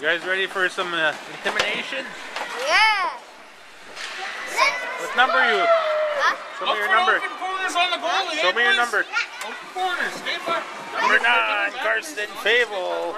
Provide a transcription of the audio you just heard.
You guys ready for some uh, intimidation? Yeah. What number are you? Huh? Show me your number. Open corners on the goalie. Show me your number. Open corners. Number nine, Carson Favel.